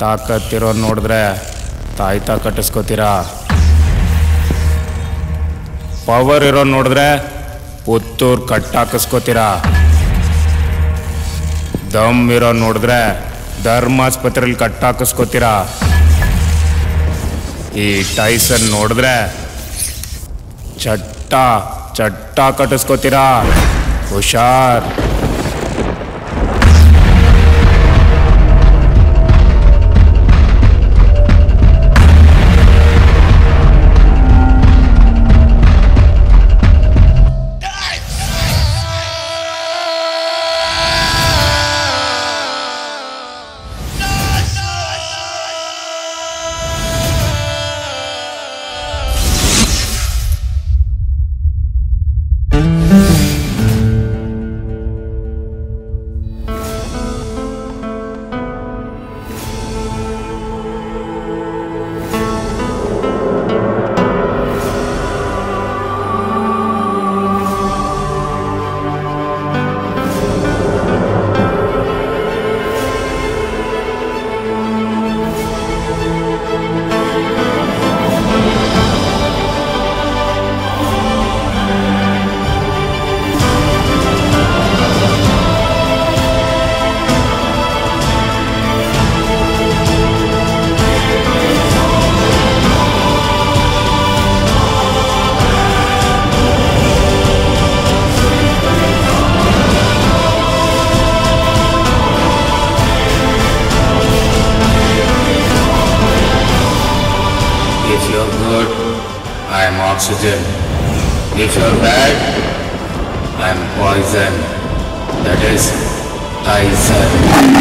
ತಾಕತ್ತಿರೋ ನೋಡಿದ್ರೆ ತಾಯ್ತಾ ಕಟ್ಟಿಸ್ಕೋತೀರಾ? ಪವರ್ ಇರೋ ನೋಡಿದ್ರೆ ಪುತ್ತೂರು ಕಟ್ಟಾಕಿಸ್ಕೋತೀರಾ? ದಮ್ ಇರೋ ನೋಡಿದ್ರೆ ಧರ್ಮಾಸ್ಪತ್ರೆಯಲ್ಲಿ ಕಟ್ಟಾಕಿಸ್ಕೋತೀರಾ? ಈ ಟೈಸನ್ ನೋಡಿದ್ರೆ ಚಟ್ಟ ಚಟ್ಟ ಕಟ್ಟಿಸ್ಕೋತೀರಾ? ಹುಷಾರ್. Good, I am oxygen. If you're bad, I am poison. That is Tyson.